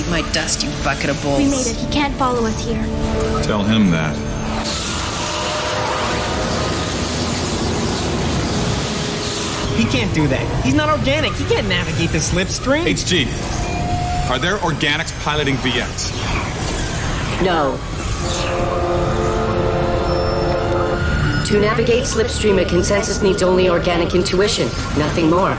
Eat my dust, you bucket of We made bolts. it. He can't follow us here. Tell him that. He can't do that. He's not organic. He can't navigate the slipstream. HG, are there organics piloting VX? No. To navigate Slipstream, a consensus needs only organic intuition, nothing more.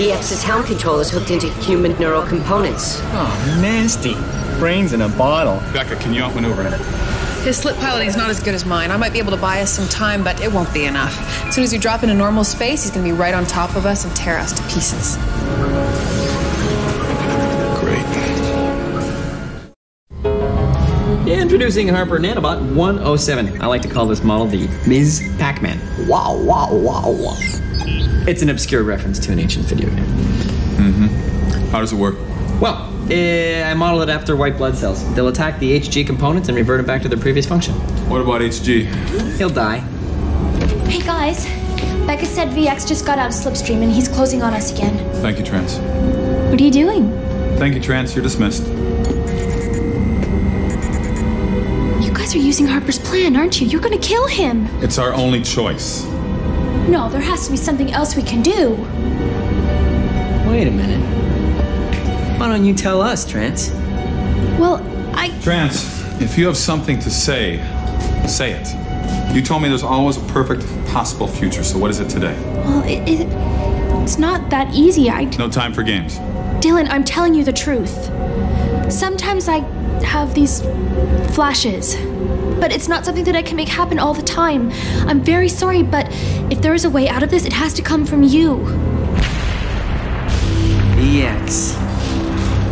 VX's helm control is hooked into human neural components. Oh, nasty. Brains in a bottle. Beka, can you outmaneuver him? His slip piloting is not as good as mine. I might be able to buy us some time, but it won't be enough. As soon as we drop into normal space, he's going to be right on top of us and tear us to pieces. Great. Introducing Harper Nanobot 107. I like to call this model the Ms. Pac-Man. Wow, wow, wow, wow. It's an obscure reference to an ancient video game. Mm-hmm. How does it work? Well, eh, I modeled it after white blood cells. They'll attack the HG components and revert it back to their previous function. What about HG? He'll die. Hey guys, Beka said VX just got out of Slipstream and he's closing on us again. Thank you, Trance. What are you doing? Thank you, Trance. You're dismissed. You guys are using Harper's plan, aren't you? You're gonna kill him. It's our only choice. No, there has to be something else we can do. Wait a minute. Why don't you tell us, Trance? Well, I. Trance, if you have something to say, say it. You told me there's always a perfect possible future, so what is it today? Well, it, it, it's not that easy. I. No time for games. Dylan, I'm telling you the truth. Sometimes I have these flashes, but it's not something that I can make happen all the time. I'm very sorry, but if there is a way out of this, it has to come from you. VX.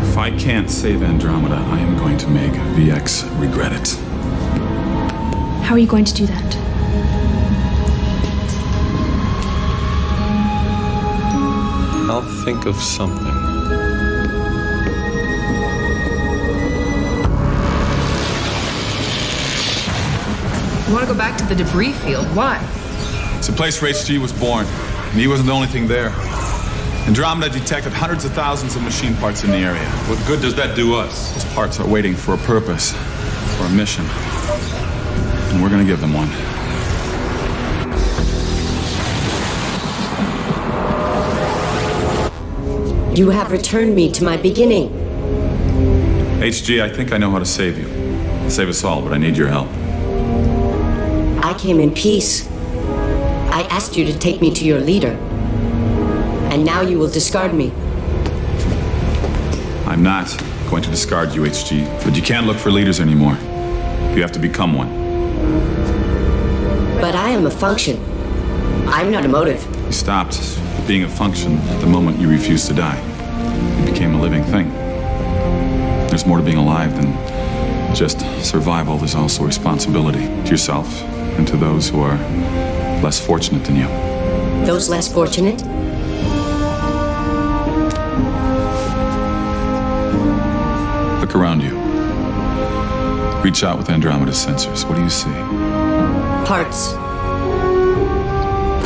If I can't save Andromeda, I am going to make VX regret it. How are you going to do that? I'll think of something. You want to go back to the debris field? Why? It's a place where HG was born, and he wasn't the only thing there. Andromeda detected hundreds of thousands of machine parts in the area. What good does that do us? Those parts are waiting for a purpose, for a mission. And we're gonna give them one. You have returned me to my beginning. HG, I think I know how to save you. Save us all, but I need your help. I came in peace. I asked you to take me to your leader. And now you will discard me. I'm not going to discard you, HG, but you can't look for leaders anymore. You have to become one. But I am a function. I'm not a motive. You stopped being a function the moment you refused to die. You became a living thing. There's more to being alive than just survival. There's also responsibility to yourself and to those who are less fortunate than you. Those less fortunate? Look around you. Reach out with Andromeda's sensors. What do you see? Parts.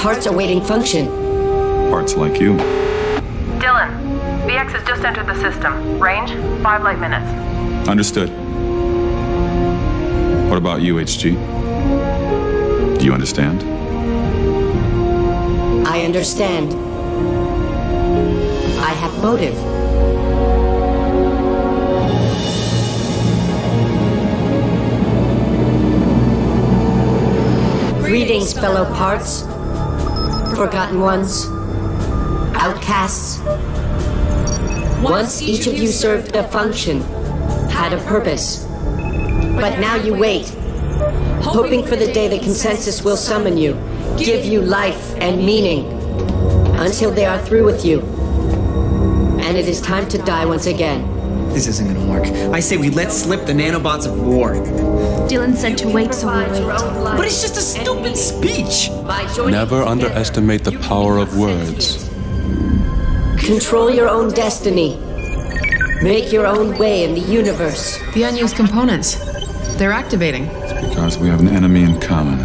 Parts awaiting function. Parts like you. Dylan, VX has just entered the system. Range, five light minutes. Understood. What about you, HG? Do you understand? I understand. I have motive. Greetings, fellow parts. Forgotten ones. Outcasts. Once each of you served a function, had a purpose. But now you wait, hoping for the day the consensus will summon you, give you life and meaning, until they are through with you. And it is time to die once again. This isn't gonna work. I say we let slip the nanobots of war. Dylan said to wait, so we wait. But it's just a stupid speech. Never underestimate the power of words. Control your own destiny. Make your own way in the universe. The unused components. They're activating. It's because we have an enemy in common.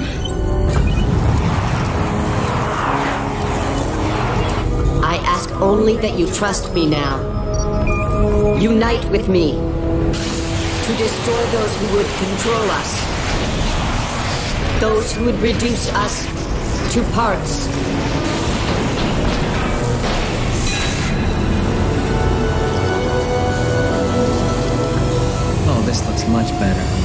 I ask only that you trust me now. Unite with me to destroy those who would control us. Those who would reduce us to parts. Oh, this looks much better.